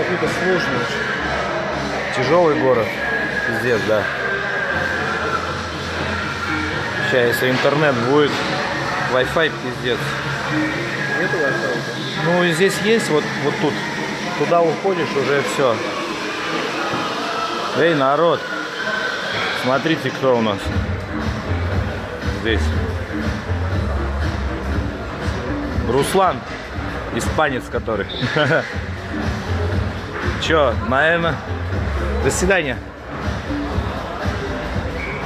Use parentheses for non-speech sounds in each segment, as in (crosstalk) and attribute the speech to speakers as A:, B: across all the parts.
A: какой-то сложный очень.
B: Тяжелый город. Пиздец, да. Сейчас, если интернет будет, Wi-Fi пиздец.
A: Нету Wi-Fi?
B: Ну, здесь есть, вот, вот тут. Туда уходишь, уже все. Эй, народ. Смотрите, кто у нас. Здесь. Руслан. Испанец который. (laughs) Че, наверное. До свидания.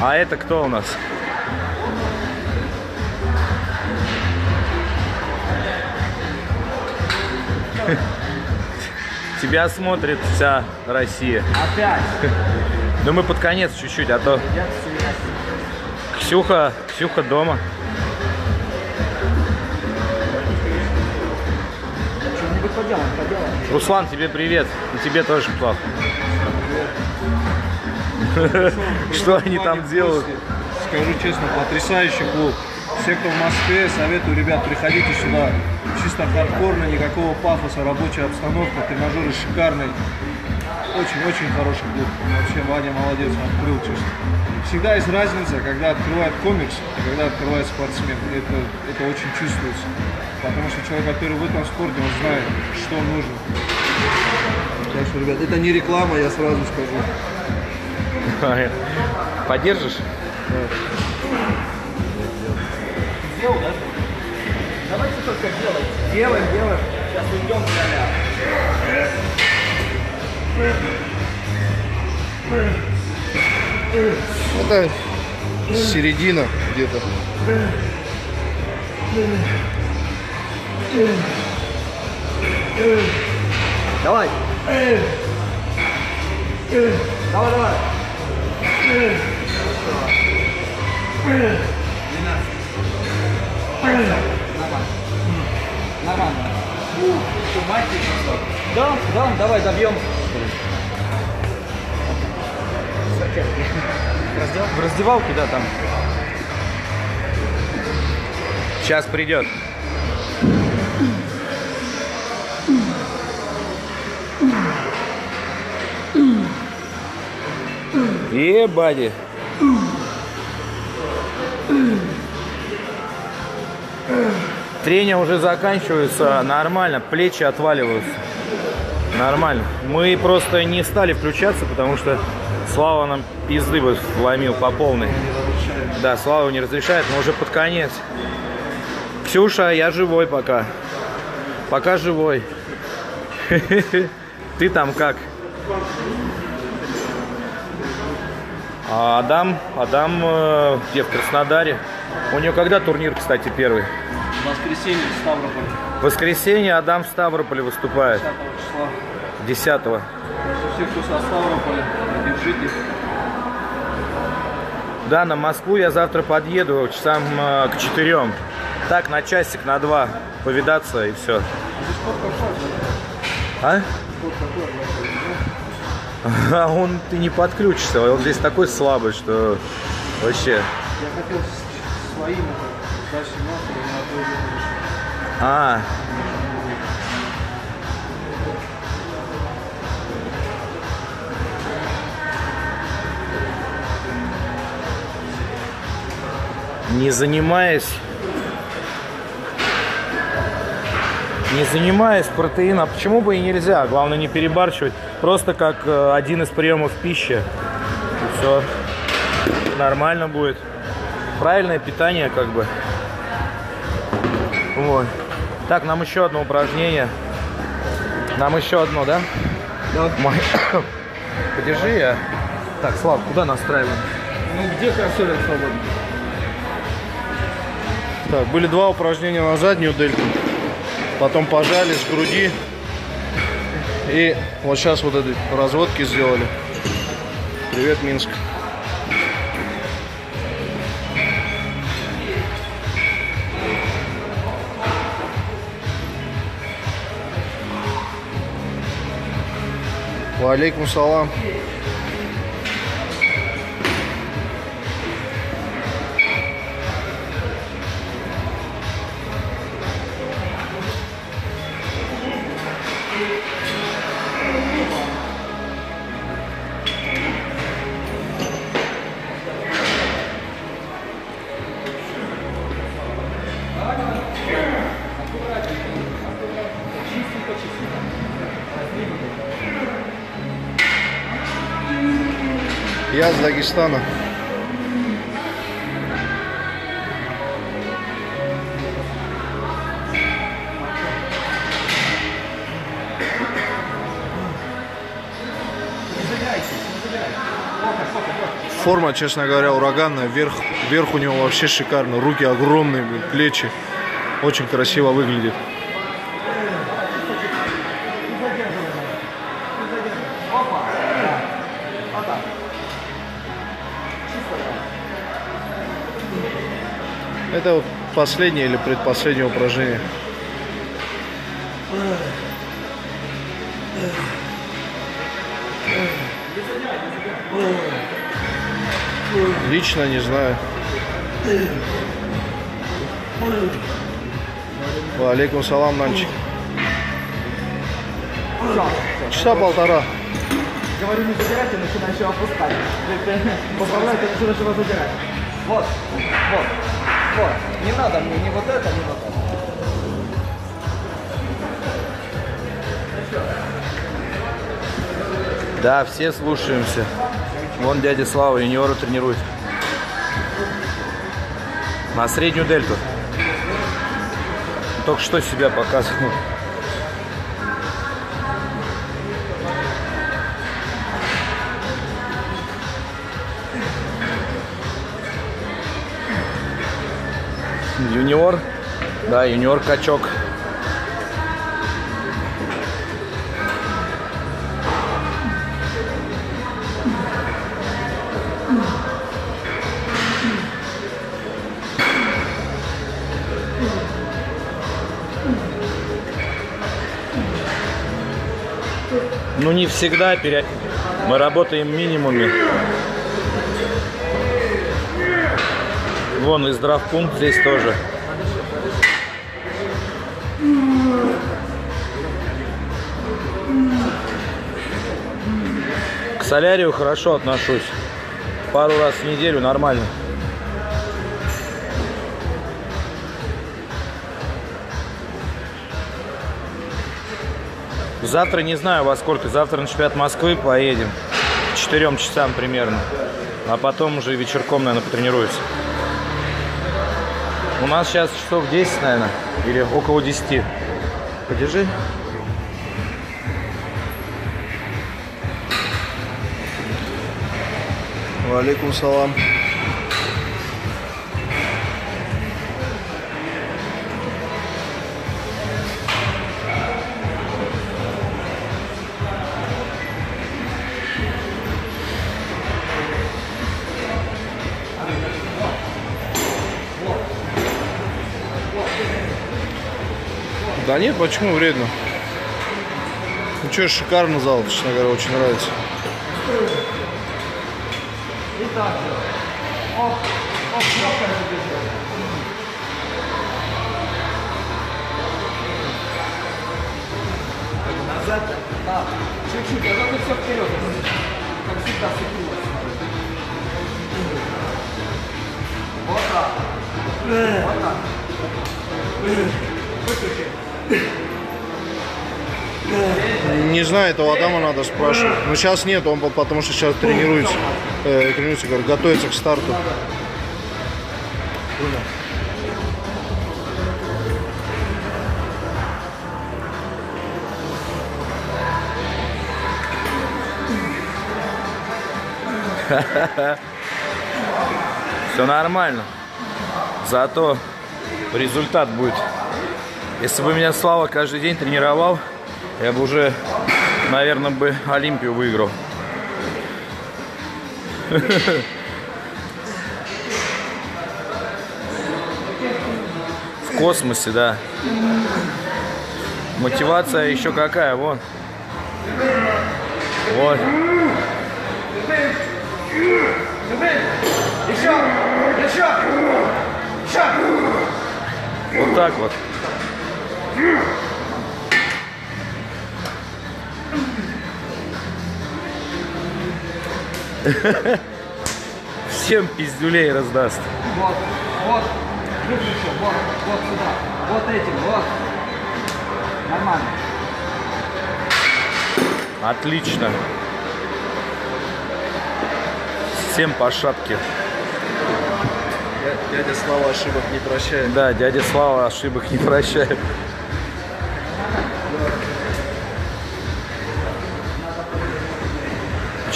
B: А это кто у нас? (laughs) Тебя смотрит вся Россия.
A: Опять! (laughs)
B: Ну мы под конец чуть-чуть, а то Ксюха, Ксюха дома. Руслан, тебе привет. И тебе тоже, Плав. Что они там делают?
A: Скажу честно, потрясающий клуб. Все, кто в Москве, советую, ребят, приходите сюда. Чисто хардкорно, никакого пафоса, рабочая обстановка, тренажеры шикарные. Очень-очень хороший клуб. Вообще Ваня молодец, открыл чисто. Всегда есть разница, когда открывает комикс и когда открывает спортсмен. Это, это очень чувствуется. Потому что человек, который в этом спорте, он знает, что нужно. Так что, ребят, это не реклама, я сразу скажу. (laughs)
B: Поддержишь?
A: Сделал, да? Давайте только делать. Делаем, делаем. Сейчас уйдем с
C: Это середина где-то.
A: Давай. Давай, давай. Нормально. Да, да, давай добьем.
B: В раздевалке, да, там. Сейчас придет. Ебади. Трения уже заканчиваются нормально, плечи отваливаются. Нормально. Мы просто не стали включаться, потому что Слава нам пизды бы вломил по полной. Да, Слава не разрешает, но уже под конец. Ксюша, я живой пока. Пока живой. (laughs) Ты там как? А Адам, Адам э, где в Краснодаре. У него когда турнир, кстати, первый?
A: Воскресенье в Ставрополе.
B: Воскресенье Адам в Ставрополе выступает.
A: 10 числа.
B: 10 -го.
A: Все, кто со Ставрополя, держите.
B: Да, на Москву я завтра подъеду часам э, к четырем. Так, на часик, на два повидаться и все. А? А он ты не подключишься, он здесь такой слабый, что вообще.
A: Я хотел своим дальше но.
B: А. Не занимаясь не занимаясь протеином, а почему бы и нельзя? Главное не перебарщивать. Просто как э, один из приемов пищи. И все. Нормально будет. Правильное питание как бы. Вот. Так, нам еще одно упражнение. Нам еще одно, да?
A: Да.
B: Мой- (coughs) Подержи я. Так, Слав, куда настраиваем?
A: Ну где кроссовер свободный?
C: Так, были два упражнения на заднюю дельту. Потом пожали с груди. И вот сейчас вот эти разводки сделали. Привет, Минск. Валейкум салам.
A: Я Дагестана. Форма, честно говоря, ураганная. Верх, верх у него вообще шикарно. Руки огромные, плечи. Очень красиво выглядит. Это последнее или предпоследнее упражнение. Лично не знаю. Алейкум салам, Нанчик. Часа полтора.
C: Говорю, не задирайте, начинаю еще опускать. Поправляйте, начинаю его задирать. Вот, вот, вот. Не надо мне ни вот это, ни вот это.
B: Да, все слушаемся. Вон дядя Слава юниора тренирует. На среднюю дельту. Только что себя показывал. Юниор. Да, юниор качок. Ну не всегда мы работаем минимуме. Вон и здравпункт здесь тоже. К солярию хорошо отношусь. Пару раз в неделю нормально. Завтра не знаю во сколько. Завтра на чемпионат Москвы поедем. К 4 часам примерно. А потом уже вечерком, наверное, потренируюсь. У нас сейчас часов 10, наверное. Или около 10. Подержи.
A: Алейкум салам. Да нет, почему вредно? Ну что, шикарно зал, честно говоря, очень нравится.
C: Назад, да. Вот так. Вот так. Выключи.
A: Не знаю, этого Адама надо спрашивать. Но сейчас нет, он по- потому что сейчас тренируется. Э, тренируется, говорю, готовится к старту.
B: Все нормально. Зато результат будет. Если бы меня Слава каждый день тренировал, я бы уже, наверное, бы Олимпию выиграл. В космосе, да. Мотивация еще какая, вон. Вот.
C: Еще! Еще! Еще!
B: Вот так вот. Всем пиздюлей раздаст.
C: Вот, вот, выключи, вот, вот сюда, вот этим, вот. Нормально.
B: Отлично. всем по шапке.
A: Дя- Дядя Слава ошибок не прощает.
B: Да, дядя Слава ошибок не прощает.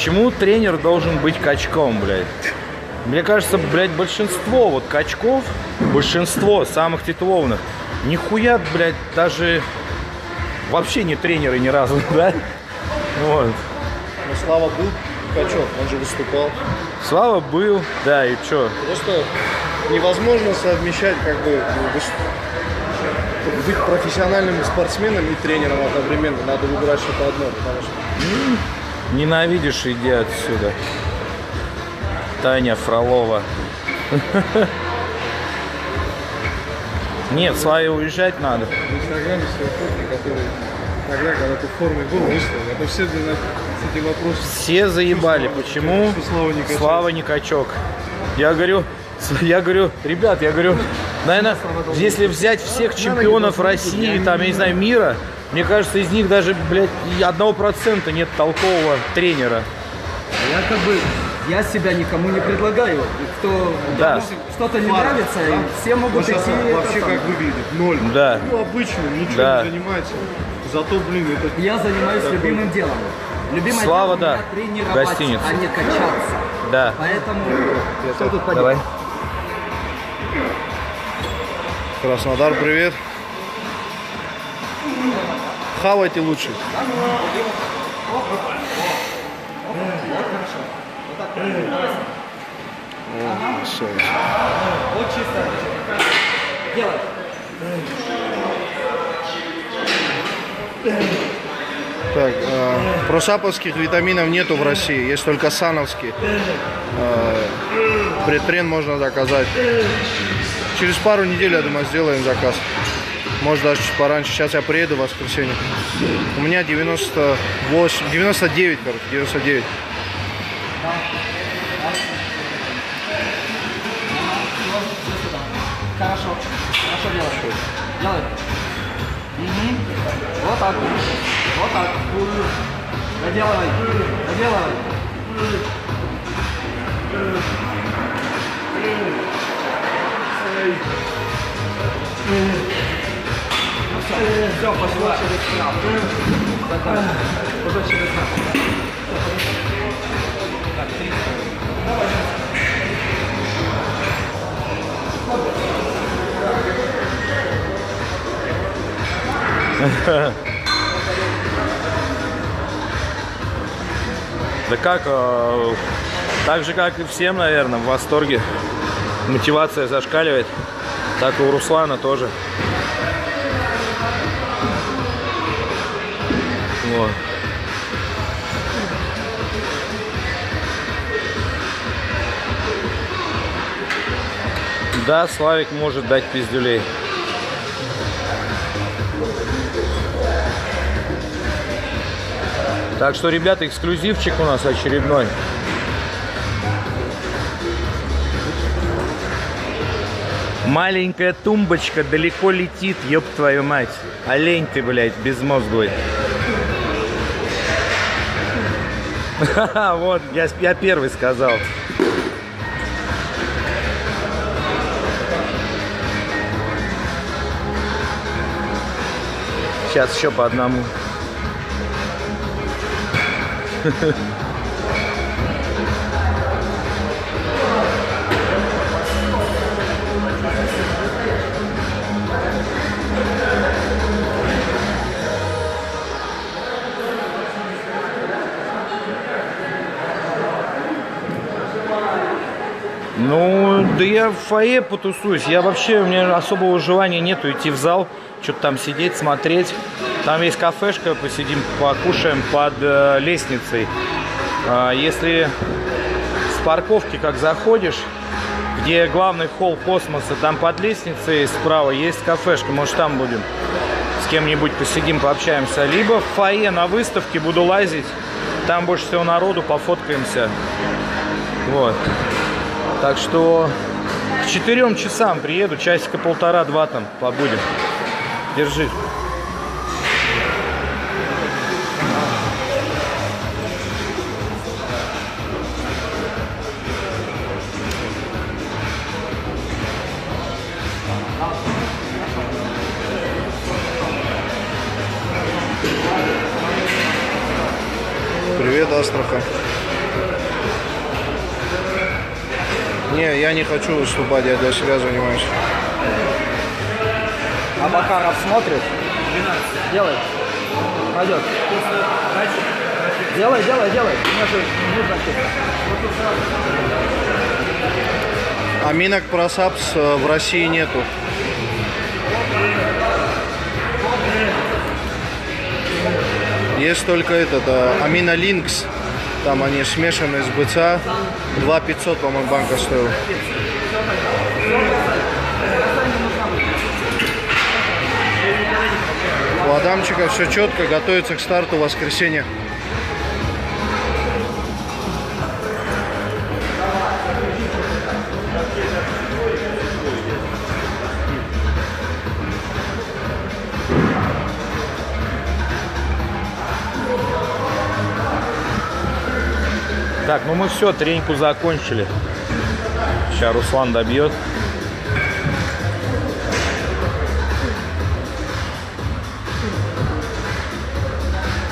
B: Почему тренер должен быть качком, блядь? Мне кажется, блядь, большинство вот качков, большинство самых титулованных, нихуя, блядь, даже вообще не тренеры ни разу, (laughs) да? Вот.
A: Но Слава был качок, он же выступал.
B: Слава был, да, и чё?
A: Просто невозможно совмещать как бы быть профессиональным спортсменом и тренером одновременно. Надо выбирать что-то одно, потому что
B: Ненавидишь, иди отсюда. Таня Фролова. Нет, Славе уезжать надо.
D: В Инстаграме свой фотки, который тогда, когда ты в форме был, выставил. А то все для нас эти вопросы.
B: Все заебали. Почему
D: Слава не качок?
B: Слава не качок? Я говорю, (laughs) я говорю, ребят, я говорю, наверное, если взять всех чемпионов России, там, я не знаю, мира, мне кажется, из них даже, блядь, и одного процента нет толкового тренера.
C: Я как бы, я себя никому не предлагаю. И Кто
B: Да.
C: что-то не нравится, и все могут идти.
D: вообще как выглядит? Ноль.
B: Да.
D: Ну, обычно, ничего
B: Да.
D: не занимается. Зато, блин, это
C: Я занимаюсь любимым делом. Любимое
B: Слава,
C: дело
B: да.
C: тренировать,
B: Гостиница.
C: а не качаться.
B: Да.
C: Поэтому что тут
B: Давай.
C: поделать?
A: Краснодар, привет. Хавайте лучше.
C: Вот чисто. Делай.
A: Так, э, просаповских витаминов нету в России, есть только сановские. Э, предтрен можно заказать. Через пару недель, я думаю, сделаем заказ. Может даже чуть пораньше. Сейчас я приеду в воскресенье. У меня 98, 99, короче, 99.
C: Хорошо. Хорошо делаешь. Делай. Мгм. Вот так. Вот так. Доделывай. Доделывай. Все, кран. Так, Уже через кран. Так, 300.
B: Да как, э, так же, как и всем, наверное, в восторге. Мотивация зашкаливает. Так и у Руслана тоже. Вот. Да, Славик может дать пиздюлей. Так что, ребята, эксклюзивчик у нас очередной. Маленькая тумбочка далеко летит, ёб твою мать. Олень ты, блядь, безмозглый. (laughs) Вот, я, я первый сказал. Сейчас еще по одному. (laughs) да я в фойе потусуюсь. Я вообще, у меня особого желания нету идти в зал, что-то там сидеть, смотреть. Там есть кафешка, посидим, покушаем под э, лестницей. А, если с парковки как заходишь, где главный холл космоса, там под лестницей справа есть кафешка, может там будем с кем-нибудь посидим, пообщаемся. Либо в фойе на выставке буду лазить, там больше всего народу, пофоткаемся. Вот. Так что четырем часам приеду, часика полтора-два там побудем. Держи.
A: Не, я не хочу выступать, я для себя занимаюсь.
C: А Бакаров смотрит? Делай. Пойдет. Делай, делай, делай. Мне же нужно
A: Просапс э, в России нету. Есть только этот, э, Амина Линкс. Там они смешаны с БЦА. 2 500, по-моему, банка стоил. У Адамчика все четко, готовится к старту в
B: Так, ну мы все, треньку закончили. Сейчас Руслан добьет.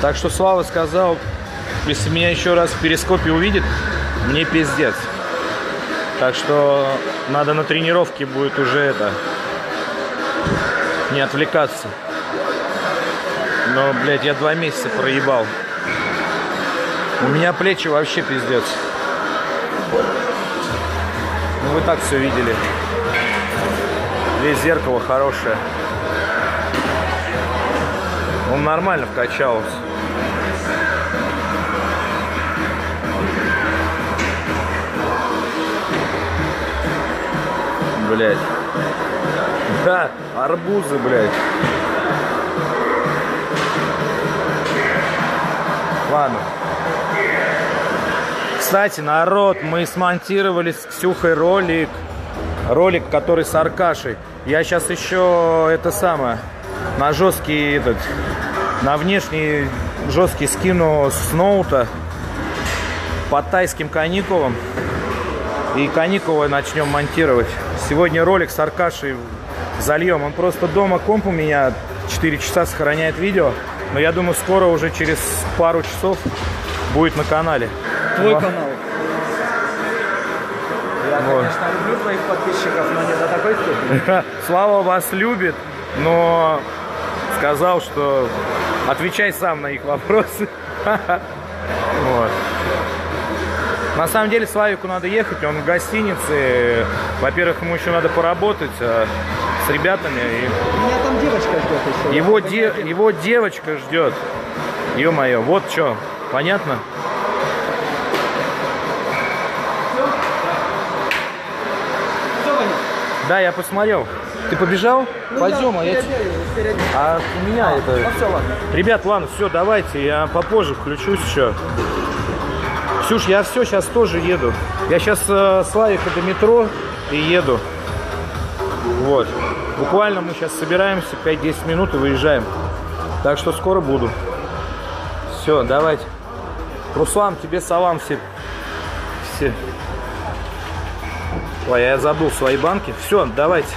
B: Так что Слава сказал, если меня еще раз в перископе увидит, мне пиздец. Так что надо на тренировке будет уже это не отвлекаться. Но, блядь, я два месяца проебал. У меня плечи вообще пиздец. Ну вы так все видели. Здесь зеркало хорошее. Он нормально вкачался. Блять. Да, арбузы, блядь. Ладно. Кстати, народ, мы смонтировали с Ксюхой ролик. Ролик, который с Аркашей. Я сейчас еще это самое, на жесткий этот, на внешний жесткий скину с ноута по тайским каникулам. И каникулы начнем монтировать. Сегодня ролик с Аркашей зальем. Он просто дома комп у меня 4 часа сохраняет видео. Но я думаю, скоро уже через пару часов будет на канале.
C: Твой
B: Во-
C: канал. Я,
B: Вот.
C: конечно, люблю твоих подписчиков, но не до такой степени. (laughs)
B: Слава вас любит, но сказал, что отвечай сам на их вопросы. (laughs) Вот. На самом деле Славику надо ехать, он в гостинице. Во-первых, ему еще надо поработать а, с ребятами. И
C: Меня там девочка ждет еще.
B: его, де- его девочка ждет. Ё-моё, вот что, понятно?
C: Всё, Ваня?
B: Да, я посмотрел. Ты побежал? Пойдем, а я... А у меня это...
C: Ну все, ладно.
B: Ребят, ладно, все, давайте, я попозже включусь еще. Ксюш, я все, сейчас тоже еду. Я сейчас э, Славика до метро и еду. Вот. Буквально мы сейчас собираемся 5-10 минут и выезжаем. Так что скоро буду. Все, давайте. Руслан, тебе салам все. Все. Ой, я забыл свои банки. Все, давайте.